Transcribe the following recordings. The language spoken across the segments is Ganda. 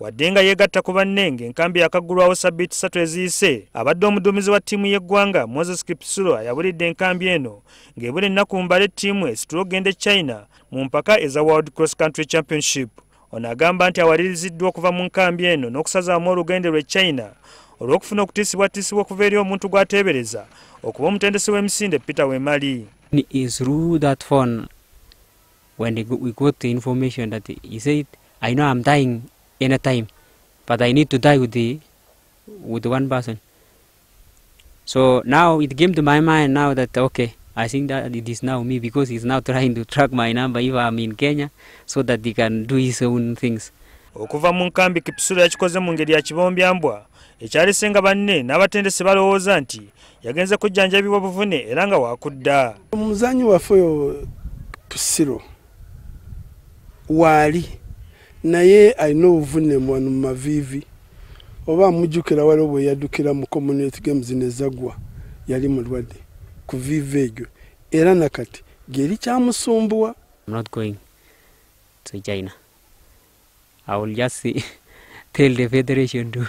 wadde nga yeegatta ku banne ng'enkambi yakaggulwawo sabbiiti ssatu eziyise abadde omuduumizi wa ttiimu y'eggwanga moses kipsulo ayabulidde enkambi eno ng'ebula ennaku mbale ttiimu esitula okgenda e china mu mpaka eza world cross country championship. Ono agamba nti awaliriziddwa okuva mu nkambi eno n'okusazaamu olugende lwe china olw'okufuna okutiisibwatiisibwa okuva eri omuntu gw'ateebereza okuba omutendesi w'emisinde peter wemali. Is through that phone when we got the information that he said i know i'm dying anytime but i need to die with the with one person. So now it came to my mind now that okay i think that it is now me because he's now trying to track my number if i'm in kenya so that he can do his own things. Okuva mu nkambi kipusula yakikoze mu ngeri ya kibombyambwa ekyalisenga banne n'abatendesi balowooza nti yagenze kujjanjabibwa buvune era nga wakudda. Omuzanyi waffe oyo pusiro waali naye alina obuvune wano mu maviivi oba amujjukira wali bwe yaddukira mu community games nezagwa yali mulwadde ku viivi egyo. Era nakati geri kyamusumbuwa. I will just tell the federation to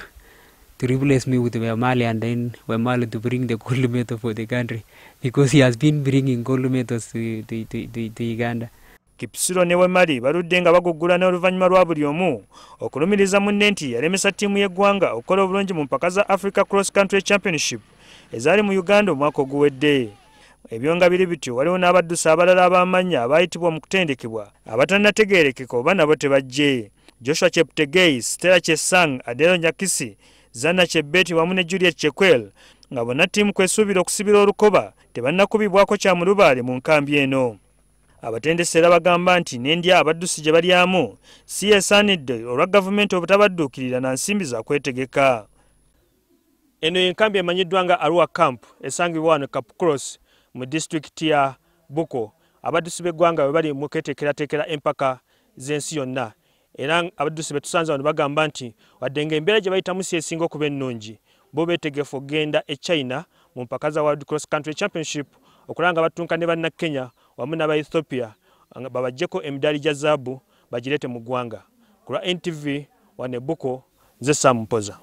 to replace me with Wemali and then Wemali to bring the gold medal for the country because he has been bringing gold medals to, to, to, to, to Uganda. Kipsiro ne wemali baludde nga baguggulana oluvannyuma lwa buli omu okulumiriza munne nti yalemesa ttiimu y'eggwanga okukola obulungi mu mpaka za africa cross country championship ezaali mu uganda omwaka oguwedde. Ebyo nga biri bityo waliwo n'abaddusi abalala ab'amannya abaayitibwa mu kutendekebwa abatannategeerekeka oba nabo tebajje. Joshua cheptegei stella chesang adero nyakisi zanna chebeti wamu ne juliet chekwel nga bonna ttiimu kwesuubira okusibira olukoba tebannakubibwako kyamulubaale mu nkambi eno abatendesi era bagamba nti n'endya abaddusi gye balyamu si yeesaanidde olwa gavumenti obutabadduukirira na nsimbi za kwetegeka. Eno yenkambi emanyiddwa nga arua camp esangibwa wano capcross mu disitulikiti ya buko. Abaddusi b'eggwanga bwe bali mu kweteekerateekera empaka z'ensi yonna. Era abaddusi betusanze wano bagamba nti wadde ngaembeera gye bayitamu si esinga okuba ennungi. Bo beetegefu okgenda e china mu mpaka za world cross country championship okulaba nga batunka ne bannakenya wamu n'aba ethiopia babajjeko emidaali gya zaabu bagireete mu ggwanga. Ku lwa ntv wanebuko nze samupoza